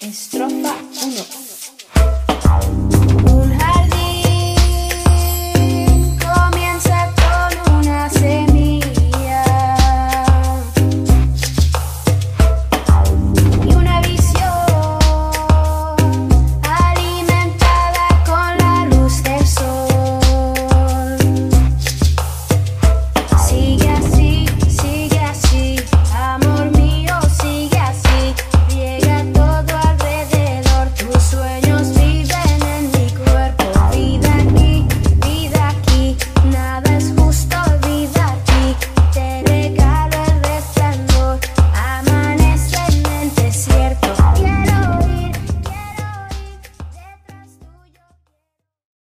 Estrofa 1.